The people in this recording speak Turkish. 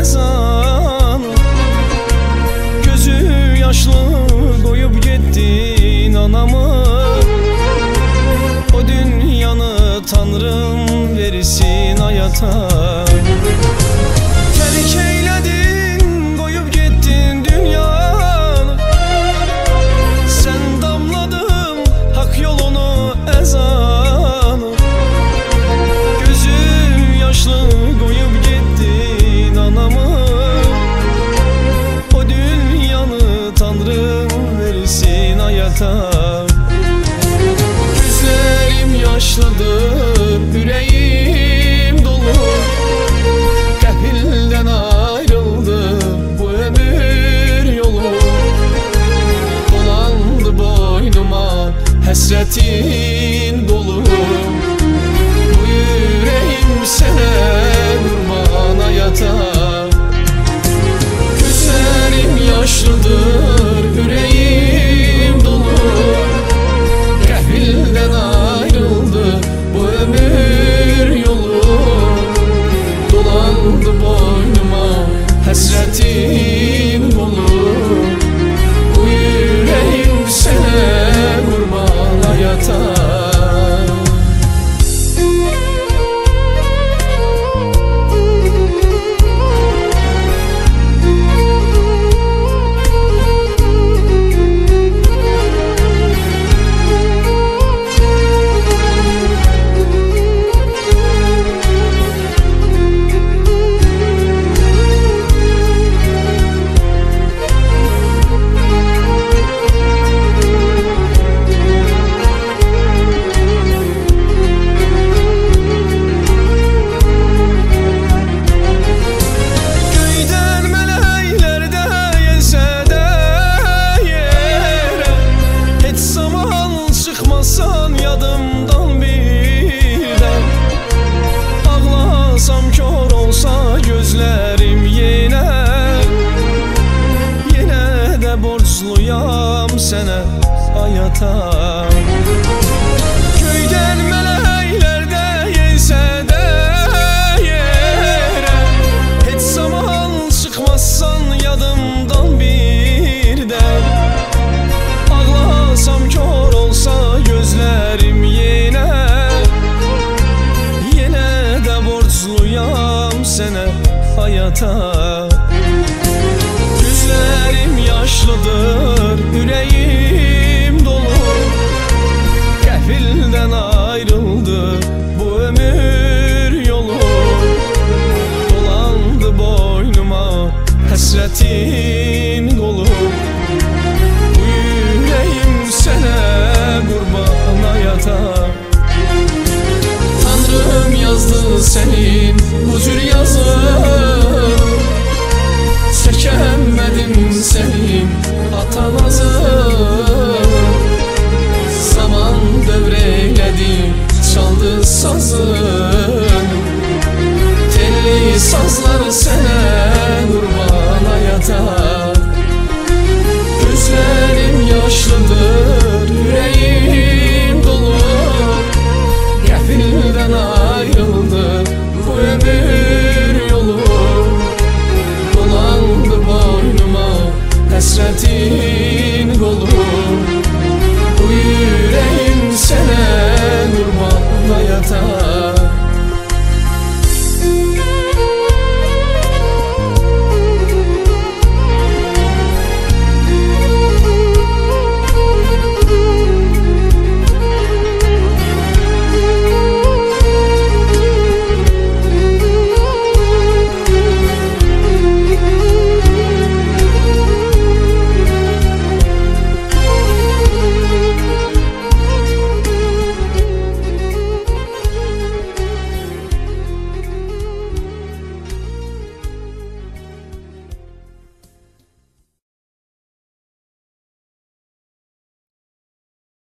ezanı Gözü yaşlı koyup gittin anamı. O dünyanı tanrım verirsin hayata. 下天。hayata. Köyden meleğler de yense de yere. Hiç zaman çıkmazsan yadımdan birden Ağlasam kör olsa gözlerim yine. Yine de borçluyam sene hayata. Gözlerim yaşlıdır yüreğim sazın Telli sazlar sene